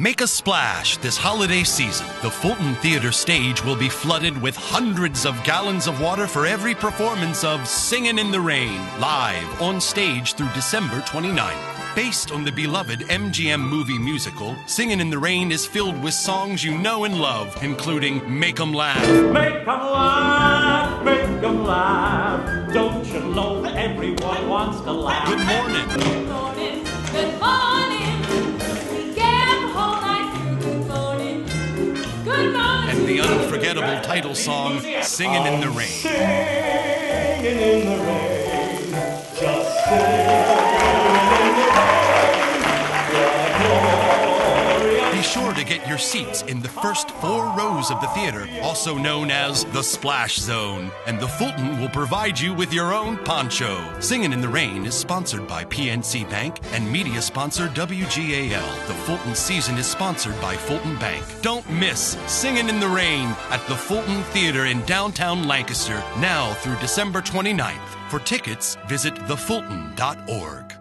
Make a splash this holiday season. The Fulton Theater stage will be flooded with hundreds of gallons of water for every performance of Singin' in the Rain, live on stage through December 29th. Based on the beloved MGM movie musical, Singin' in the Rain is filled with songs you know and love, including Make 'em Laugh, Make 'em laugh, make 'em laugh. Don't you know that everyone wants to laugh? Good Morning, Good morning, good morning. And the unforgettable title song, Singin' in the Rain. Singing in the rain, Be sure to get your seats in the first four rows of the theater, also known as the Splash Zone. And the Fulton will provide you with your own poncho. Singin' in the Rain is sponsored by PNC Bank and media sponsor WGAL. The Fulton season is sponsored by Fulton Bank. Don't miss Singin' in the Rain at the Fulton Theater in downtown Lancaster now through December 29th. For tickets, visit thefulton.org.